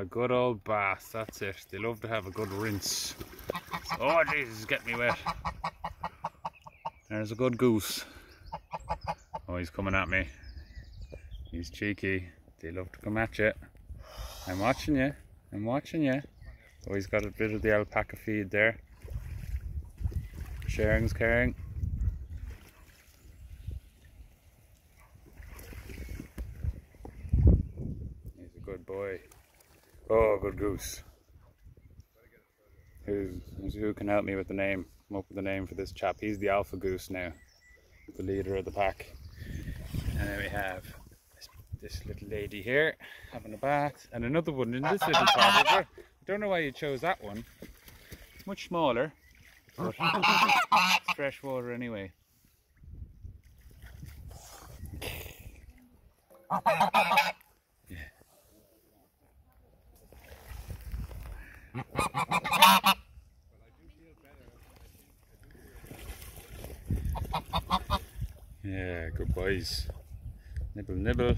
A good old bath, that's it. They love to have a good rinse. Oh Jesus, get me wet. There's a good goose. Oh, he's coming at me. He's cheeky. They love to come at you. I'm watching you. I'm watching you. Oh, he's got a bit of the alpaca feed there. Sharing's caring. He's a good boy. Oh, good goose. Who's, who can help me with the name? Come up with the name for this chap. He's the alpha goose now, the leader of the pack. And then we have this, this little lady here having a bath, and another one in this little pot. I don't know why you chose that one. It's much smaller, but it's fresh water anyway. Yeah, good boys. Nibble, nibble.